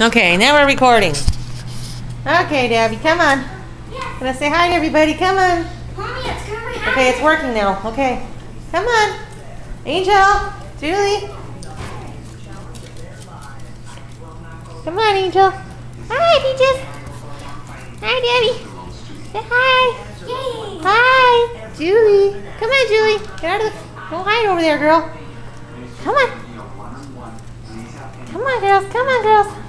Okay, now we're recording. Okay, Debbie, come on. Gonna say hi to everybody. Come on. Mommy, it's coming. Okay, it's working now. Okay. Come on. Angel. Julie. Come on, Angel. Hi, Peaches. Hi, Debbie. Say hi. Yay. Hi. Julie. Come on, Julie. Get out of the... Don't hide over there, girl. Come on. Come on, girls. Come on, girls.